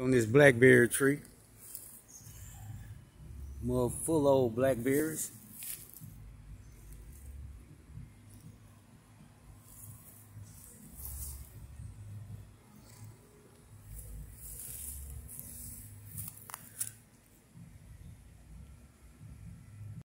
on this blackberry tree. More full old blackberries.